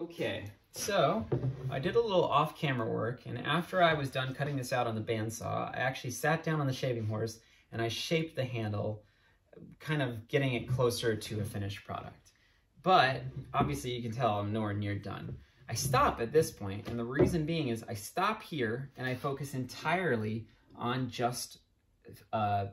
Okay, so I did a little off-camera work, and after I was done cutting this out on the bandsaw, I actually sat down on the shaving horse and I shaped the handle, kind of getting it closer to a finished product. But obviously you can tell I'm nowhere near done. I stop at this point, and the reason being is I stop here and I focus entirely on just uh,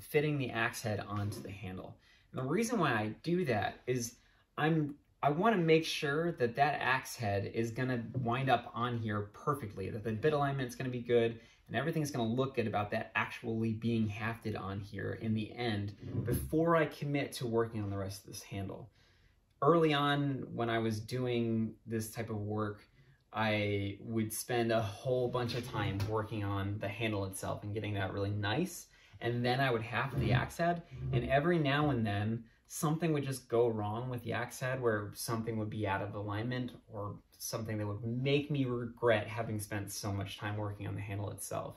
fitting the axe head onto the handle. And the reason why I do that is I'm I want to make sure that that axe head is going to wind up on here perfectly, that the bit alignment is going to be good, and everything's going to look good about that actually being hafted on here in the end before I commit to working on the rest of this handle. Early on, when I was doing this type of work, I would spend a whole bunch of time working on the handle itself and getting that really nice. And then I would have the axe head, and every now and then, something would just go wrong with the axe head where something would be out of alignment or something that would make me regret having spent so much time working on the handle itself.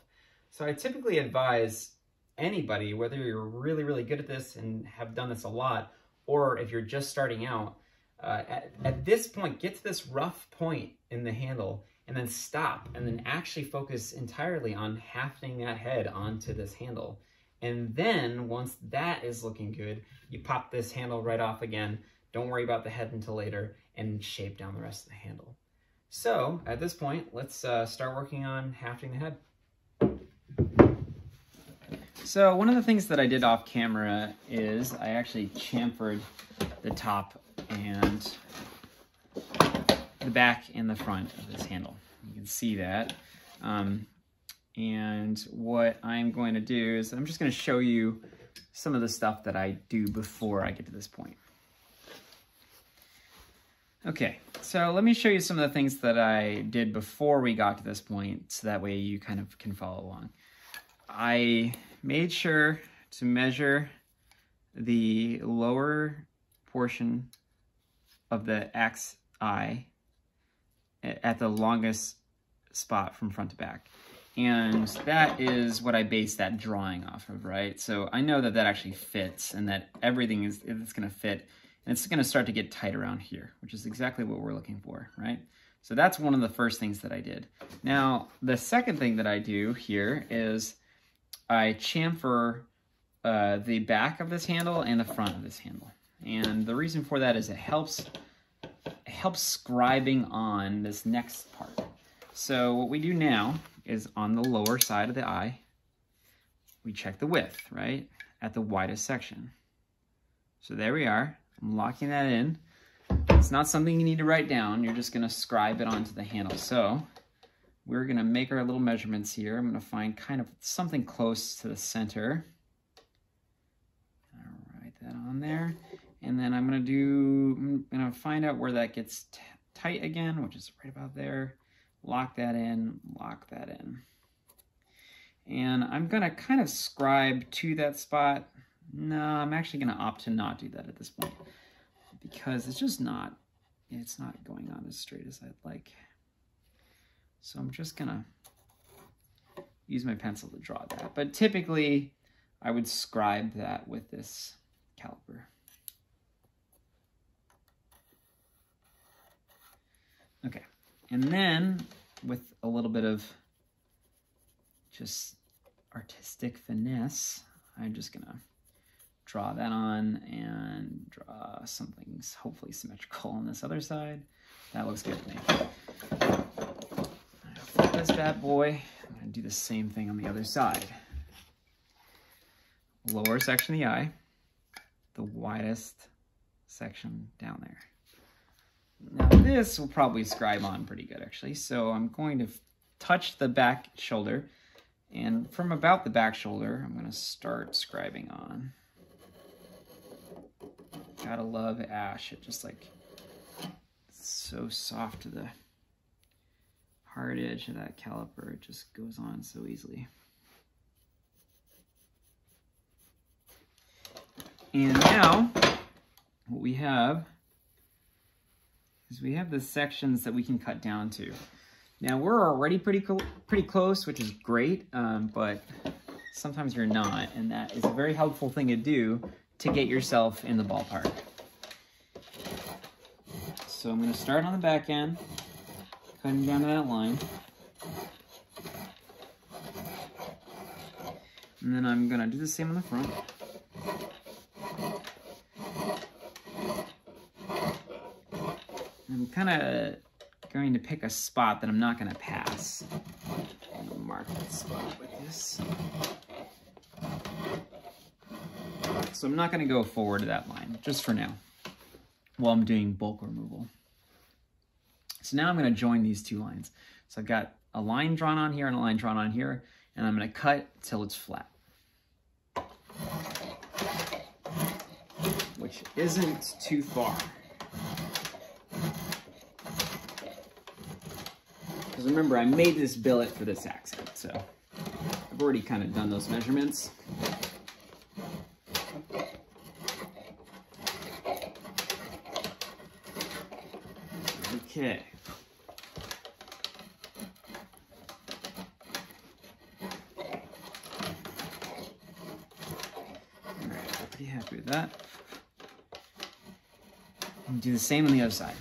So I typically advise anybody, whether you're really, really good at this and have done this a lot, or if you're just starting out, uh, at, at this point, get to this rough point in the handle and then stop and then actually focus entirely on hafting that head onto this handle. And then once that is looking good, you pop this handle right off again. Don't worry about the head until later and shape down the rest of the handle. So at this point, let's uh, start working on hafting the head. So one of the things that I did off camera is I actually chamfered the top and the back and the front of this handle. You can see that. Um, and what I'm going to do is I'm just going to show you some of the stuff that I do before I get to this point. Okay, so let me show you some of the things that I did before we got to this point, so that way you kind of can follow along. I made sure to measure the lower portion of the eye at the longest spot from front to back. And that is what I base that drawing off of, right? So I know that that actually fits and that everything is it's going to fit. And it's going to start to get tight around here, which is exactly what we're looking for, right? So that's one of the first things that I did. Now, the second thing that I do here is I chamfer uh, the back of this handle and the front of this handle. And the reason for that is it helps, it helps scribing on this next part. So what we do now is on the lower side of the eye, we check the width, right? At the widest section. So there we are. I'm locking that in. It's not something you need to write down. You're just gonna scribe it onto the handle. So we're gonna make our little measurements here. I'm gonna find kind of something close to the center. I'll write that on there. And then I'm gonna do, I'm gonna find out where that gets tight again, which is right about there lock that in, lock that in. And I'm gonna kind of scribe to that spot. No, I'm actually gonna opt to not do that at this point because it's just not, it's not going on as straight as I'd like. So I'm just gonna use my pencil to draw that. But typically I would scribe that with this caliper. Okay, and then with a little bit of just artistic finesse, I'm just gonna draw that on and draw something hopefully symmetrical on this other side. That looks good to me. Flip this bad boy. I'm gonna do the same thing on the other side. Lower section of the eye, the widest section down there. Now this will probably scribe on pretty good actually. So I'm going to touch the back shoulder and from about the back shoulder, I'm gonna start scribing on. Gotta love ash. It just like, so soft to the hard edge of that caliper. It just goes on so easily. And now, what we have is we have the sections that we can cut down to. Now we're already pretty pretty close, which is great, um, but sometimes you're not, and that is a very helpful thing to do to get yourself in the ballpark. So I'm going to start on the back end, cutting down to that line. And then I'm going to do the same on the front. I'm kind of going to pick a spot that I'm not going to pass. To mark that spot with this. So I'm not going to go forward to that line, just for now, while I'm doing bulk removal. So now I'm going to join these two lines. So I've got a line drawn on here and a line drawn on here, and I'm going to cut till it's flat. Which isn't too far. Remember, I made this billet for this accent, so I've already kind of done those measurements. Okay. Alright, pretty happy with that. And do the same on the other side.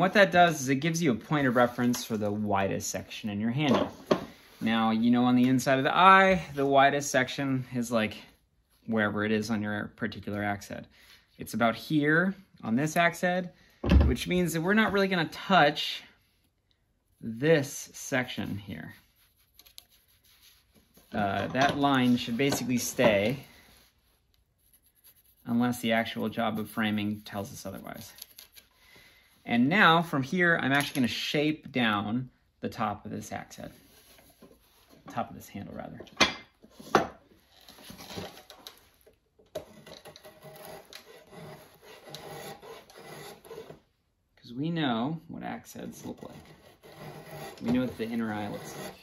What that does is it gives you a point of reference for the widest section in your handle. Now, you know on the inside of the eye, the widest section is like wherever it is on your particular axe head. It's about here on this axe head, which means that we're not really gonna touch this section here. Uh, that line should basically stay unless the actual job of framing tells us otherwise. And now from here, I'm actually going to shape down the top of this axe head. Top of this handle, rather. Because we know what axe heads look like. We know what the inner eye looks like.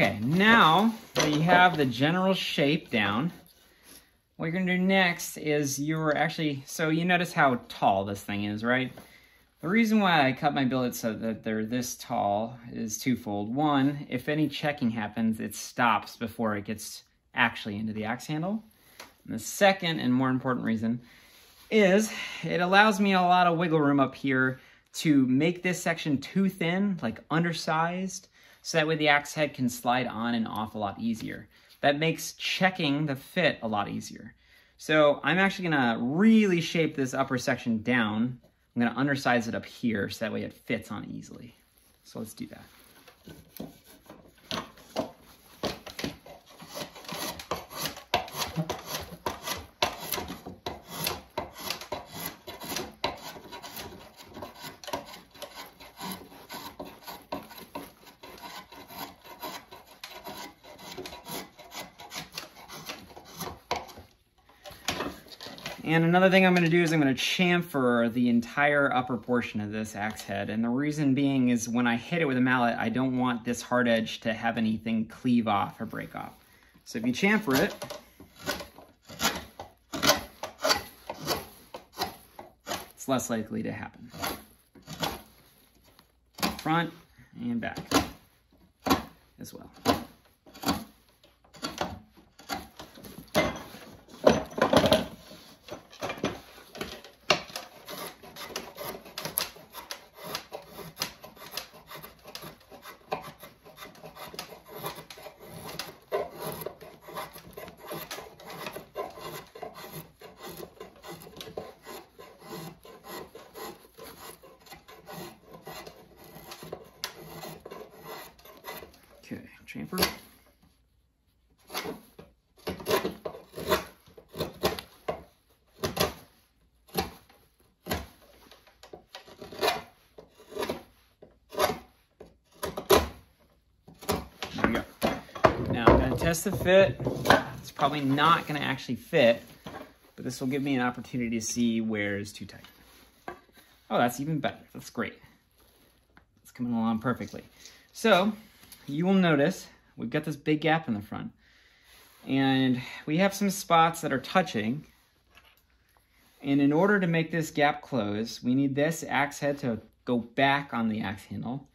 Okay, now that you have the general shape down, what you're gonna do next is you're actually, so you notice how tall this thing is, right? The reason why I cut my billets so that they're this tall is twofold. One, if any checking happens, it stops before it gets actually into the axe handle. And the second and more important reason is it allows me a lot of wiggle room up here to make this section too thin, like undersized, so that way the axe head can slide on and off a lot easier. That makes checking the fit a lot easier. So I'm actually gonna really shape this upper section down. I'm gonna undersize it up here so that way it fits on easily. So let's do that. And another thing I'm going to do is I'm going to chamfer the entire upper portion of this axe head. And the reason being is when I hit it with a mallet, I don't want this hard edge to have anything cleave off or break off. So if you chamfer it, it's less likely to happen. Front and back as well. Okay, chamfer. There we go. Now I'm going to test the fit. It's probably not going to actually fit, but this will give me an opportunity to see where is too tight. Oh, that's even better. That's great. It's coming along perfectly. So, you will notice we've got this big gap in the front. And we have some spots that are touching. And in order to make this gap close, we need this axe head to go back on the axe handle.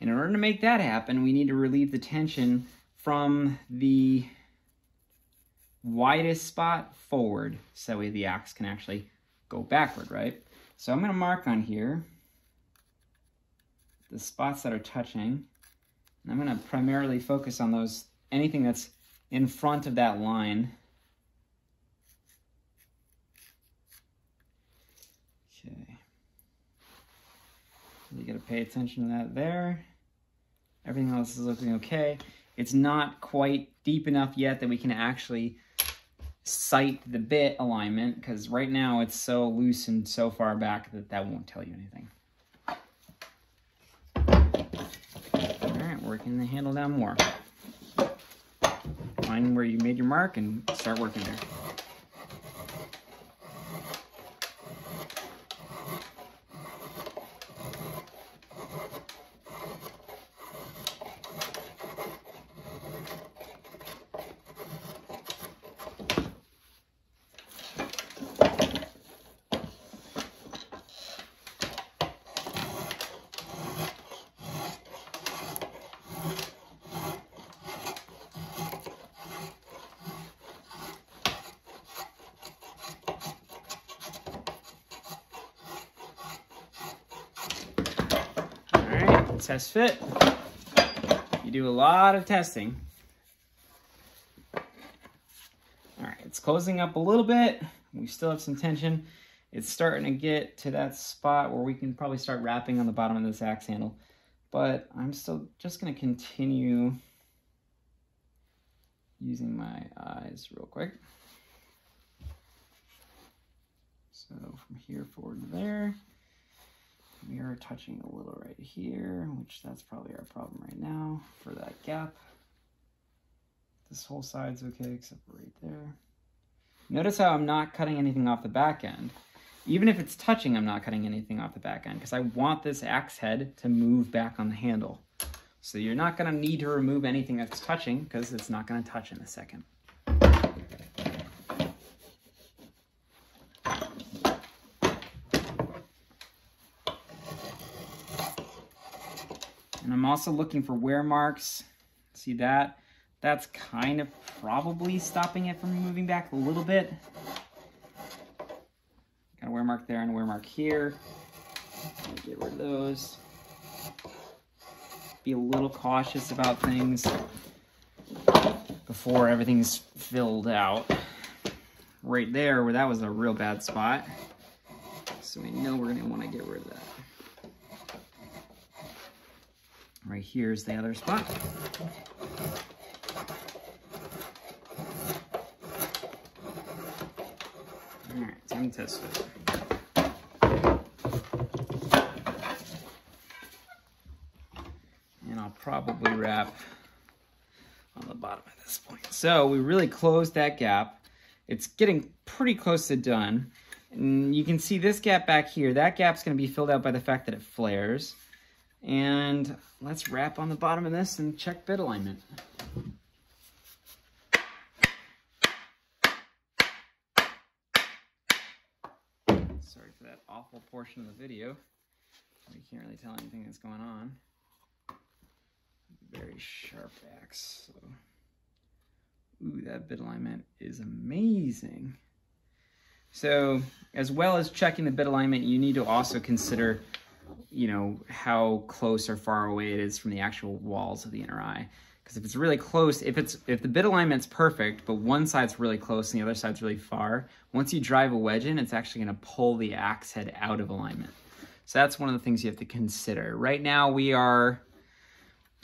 And in order to make that happen, we need to relieve the tension from the widest spot forward so that way the axe can actually go backward, right? So I'm going to mark on here the spots that are touching. And I'm going to primarily focus on those, anything that's in front of that line. Okay. You got to pay attention to that there. Everything else is looking okay. It's not quite deep enough yet that we can actually sight the bit alignment because right now it's so loose and so far back that that won't tell you anything. All right, working the handle down more. Find where you made your mark and start working there. Test fit. You do a lot of testing. All right, it's closing up a little bit. We still have some tension. It's starting to get to that spot where we can probably start wrapping on the bottom of this axe handle. But I'm still just gonna continue using my eyes real quick. So from here forward to there. We are touching a little right here, which that's probably our problem right now for that gap. This whole side's okay except right there. Notice how I'm not cutting anything off the back end. Even if it's touching, I'm not cutting anything off the back end because I want this axe head to move back on the handle. So you're not going to need to remove anything that's touching because it's not going to touch in a second. Also looking for wear marks. See that? That's kind of probably stopping it from moving back a little bit. Got a wear mark there and a wear mark here. Get rid of those. Be a little cautious about things before everything's filled out. right there where that was a real bad spot. So we know we're gonna wanna get rid of that. Right here's the other spot. All right, time to test it. And I'll probably wrap on the bottom at this point. So we really closed that gap. It's getting pretty close to done. And you can see this gap back here. That gap's gonna be filled out by the fact that it flares. And let's wrap on the bottom of this and check bit alignment. Sorry for that awful portion of the video. You can't really tell anything that's going on. Very sharp axe. So. Ooh, that bit alignment is amazing. So as well as checking the bit alignment, you need to also consider, you know, how close or far away it is from the actual walls of the inner eye. Because if it's really close, if it's if the bit alignment's perfect, but one side's really close and the other side's really far, once you drive a wedge in, it's actually going to pull the axe head out of alignment. So that's one of the things you have to consider. Right now we are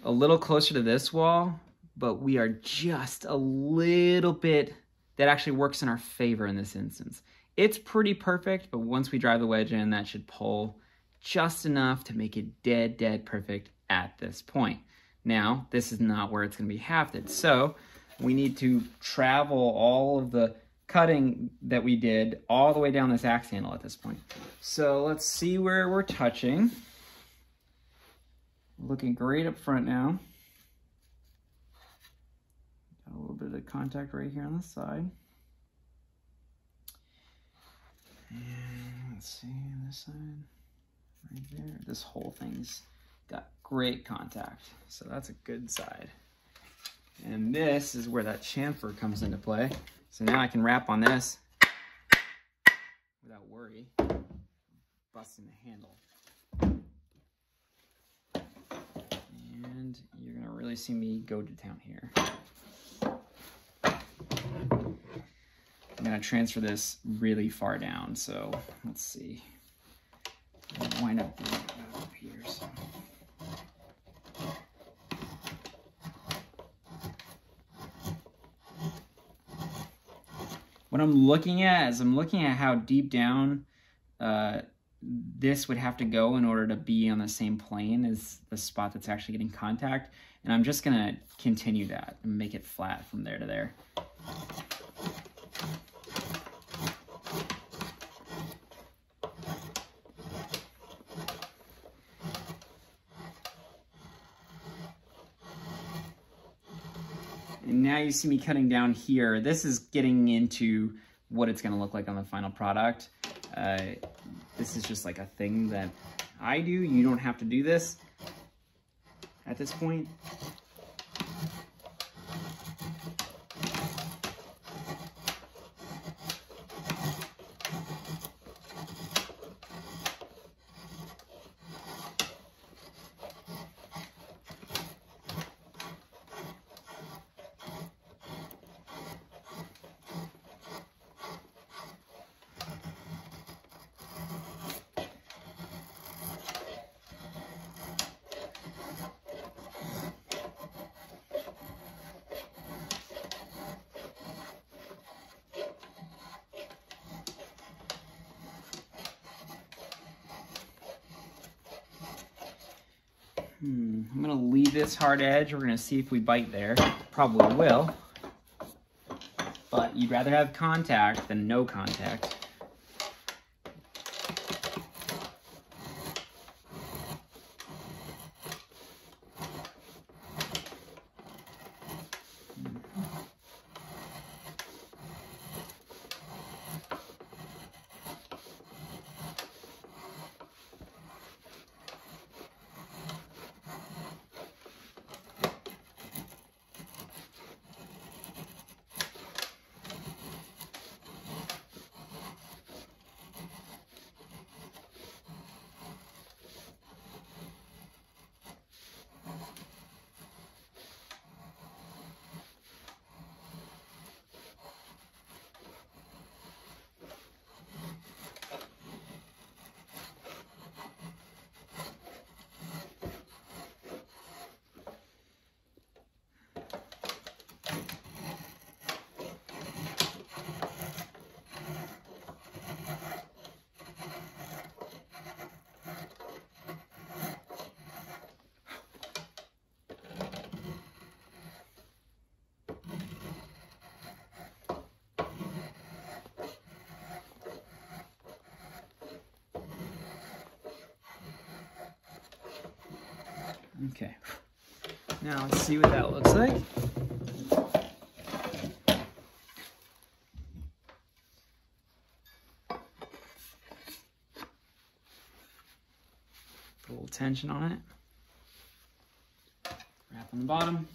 a little closer to this wall, but we are just a little bit, that actually works in our favor in this instance. It's pretty perfect, but once we drive the wedge in, that should pull just enough to make it dead, dead perfect at this point. Now, this is not where it's gonna be hafted. So we need to travel all of the cutting that we did all the way down this axe handle at this point. So let's see where we're touching. Looking great up front now. Got a little bit of contact right here on the side. And let's see on this side, right there. This whole thing's got great contact. So that's a good side. And this is where that chamfer comes into play. So now I can wrap on this without worry, busting the handle. And you're gonna really see me go to town here. I'm gonna transfer this really far down. So let's see. Wind up here. So. What I'm looking at is I'm looking at how deep down uh, this would have to go in order to be on the same plane as the spot that's actually getting contact. And I'm just gonna continue that and make it flat from there to there. Now you see me cutting down here. This is getting into what it's gonna look like on the final product. Uh, this is just like a thing that I do. You don't have to do this at this point. Hmm, I'm gonna leave this hard edge. We're gonna see if we bite there. Probably will. But you'd rather have contact than no contact. Okay. Now let's see what that looks like. Put a little tension on it. Wrap on the bottom.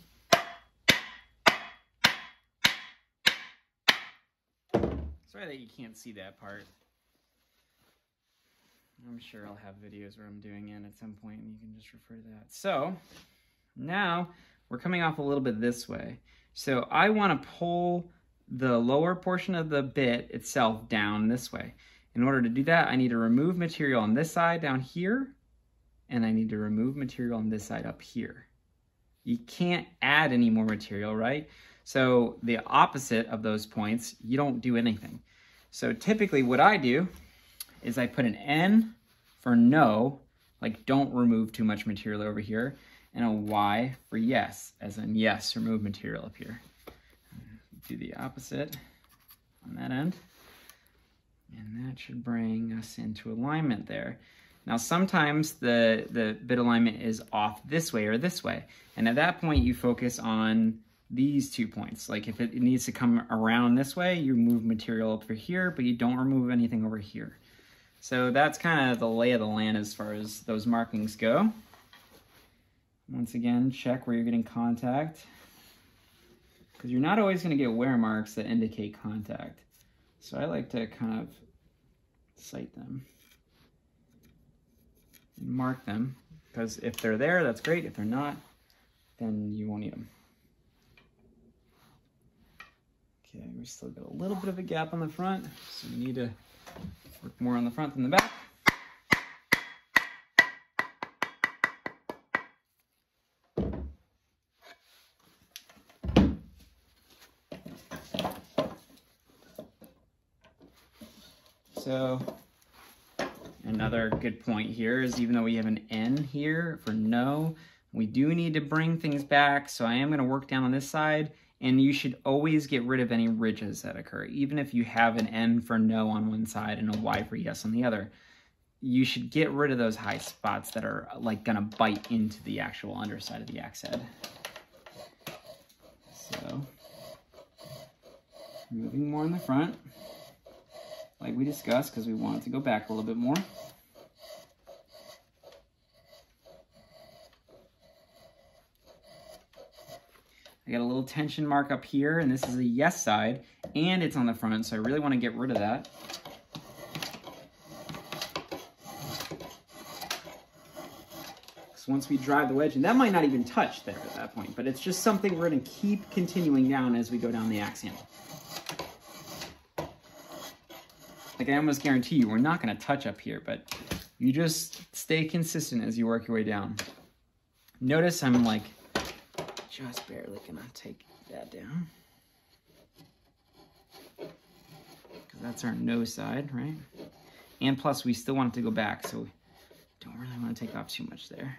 Sorry that you can't see that part. I'm sure I'll have videos where I'm doing it at some point and you can just refer to that. So now we're coming off a little bit this way. So I want to pull the lower portion of the bit itself down this way. In order to do that, I need to remove material on this side down here, and I need to remove material on this side up here. You can't add any more material, right? So the opposite of those points, you don't do anything. So typically what I do is I put an N for no, like don't remove too much material over here, and a Y for yes, as in yes, remove material up here. Do the opposite on that end. And that should bring us into alignment there. Now sometimes the, the bit alignment is off this way or this way. And at that point you focus on these two points. Like if it needs to come around this way, you move material over here, but you don't remove anything over here. So that's kind of the lay of the land as far as those markings go. Once again, check where you're getting contact. Because you're not always going to get wear marks that indicate contact. So I like to kind of sight them. And mark them. Because if they're there, that's great. If they're not, then you won't need them. Okay, we still got a little bit of a gap on the front, so we need to Work more on the front than the back. So another good point here is even though we have an N here for no, we do need to bring things back. So I am going to work down on this side and you should always get rid of any ridges that occur. Even if you have an N for no on one side and a Y for yes on the other, you should get rid of those high spots that are like gonna bite into the actual underside of the axe head. So, moving more in the front, like we discussed, because we want it to go back a little bit more. I got a little tension mark up here, and this is the yes side, and it's on the front, so I really want to get rid of that. So once we drive the wedge, and that might not even touch there at that point, but it's just something we're going to keep continuing down as we go down the axe handle. Like I almost guarantee you, we're not going to touch up here, but you just stay consistent as you work your way down. Notice I'm like just barely gonna take that down. Because that's our no side, right? And plus we still want it to go back, so we don't really want to take off too much there.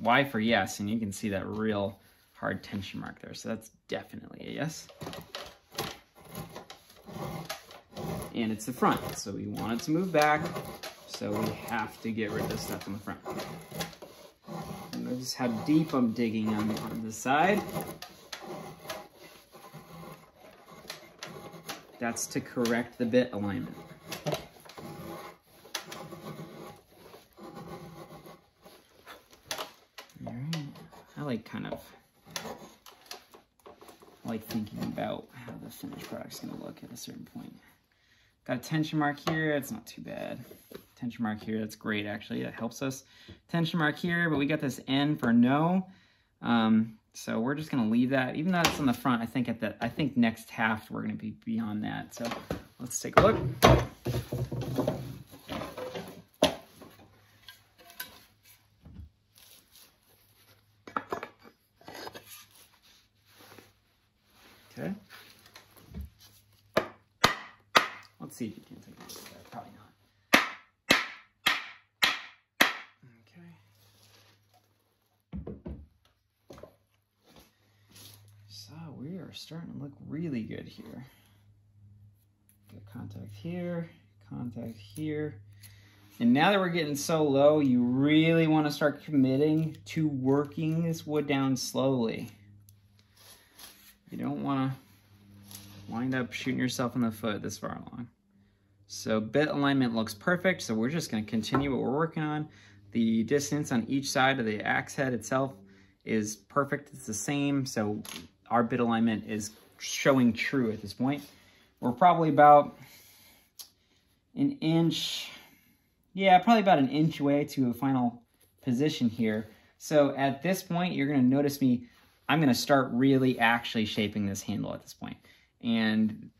Y for yes, and you can see that real hard tension mark there. So that's definitely a yes. And it's the front, so we want it to move back. So we have to get rid of this stuff in the front. Notice how deep I'm digging on, on the side. That's to correct the bit alignment. Alright, I like kind of like thinking about how the finished product's gonna look at a certain point. Got a tension mark here, it's not too bad tension mark here. That's great, actually. That helps us. Tension mark here, but we got this N for no. Um, so we're just going to leave that. Even though it's on the front, I think at the, I think next half we're going to be beyond that. So let's take a look. Okay. Let's see if you can take a look. are starting to look really good here. Got contact here, contact here. And now that we're getting so low, you really want to start committing to working this wood down slowly. You don't want to wind up shooting yourself in the foot this far along. So bit alignment looks perfect, so we're just going to continue what we're working on. The distance on each side of the axe head itself is perfect. It's the same, so our bit alignment is showing true at this point. We're probably about an inch, yeah, probably about an inch away to a final position here. So at this point, you're gonna notice me, I'm gonna start really actually shaping this handle at this point. And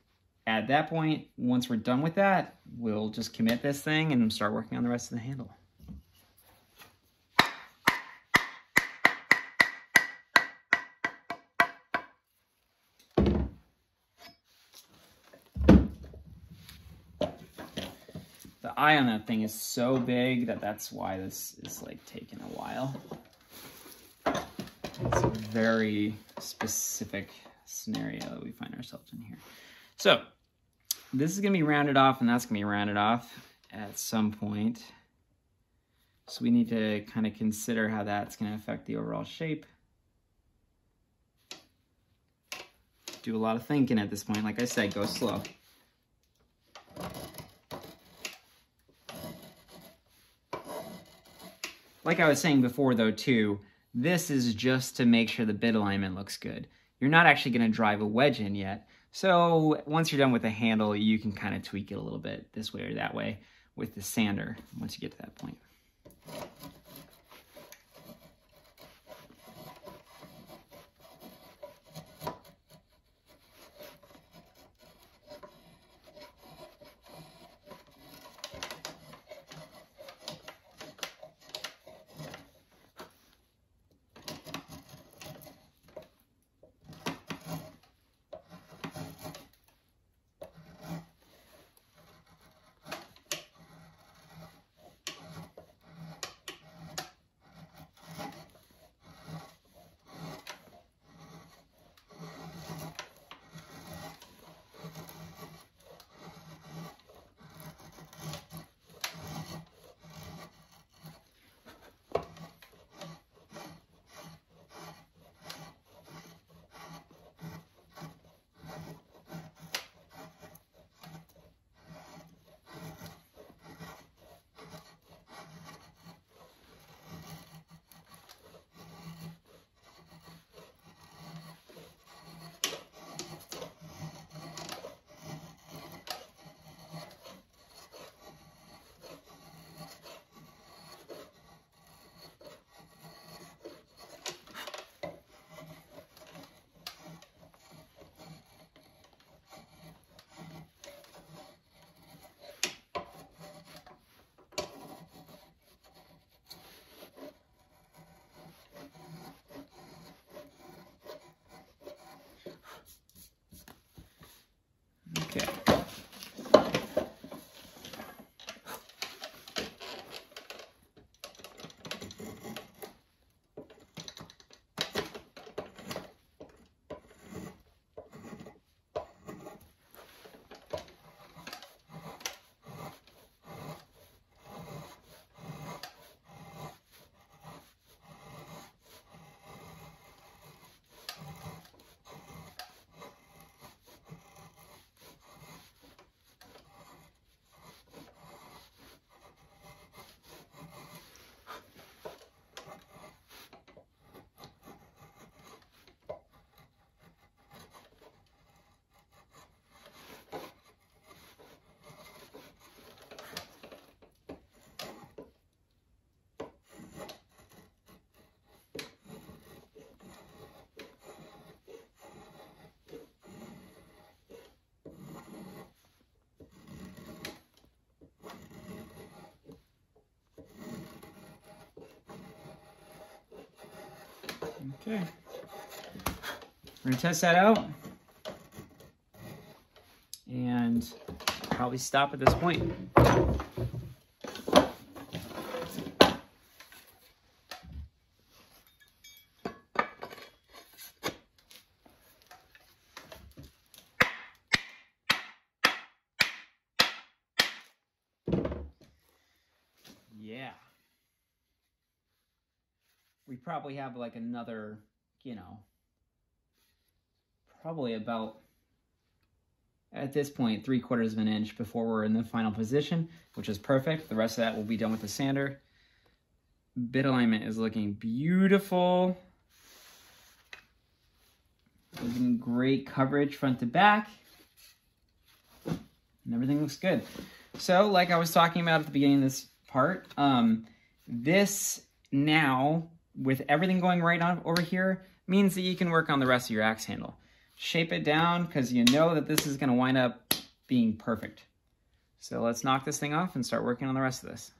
at that point, once we're done with that, we'll just commit this thing and start working on the rest of the handle. Eye on that thing is so big that that's why this is like taking a while. It's a very specific scenario that we find ourselves in here. So this is gonna be rounded off and that's gonna be rounded off at some point. So we need to kind of consider how that's gonna affect the overall shape. Do a lot of thinking at this point. Like I said, go slow. Like I was saying before though too, this is just to make sure the bit alignment looks good. You're not actually gonna drive a wedge in yet. So once you're done with the handle, you can kind of tweak it a little bit this way or that way with the sander once you get to that point. Okay. We're gonna test that out. And probably stop at this point. we probably have like another, you know, probably about at this point three quarters of an inch before we're in the final position, which is perfect. The rest of that will be done with the sander. Bit alignment is looking beautiful. Looking great coverage front to back. And everything looks good. So like I was talking about at the beginning of this part, um, this now, with everything going right on over here, means that you can work on the rest of your axe handle. Shape it down because you know that this is going to wind up being perfect. So let's knock this thing off and start working on the rest of this.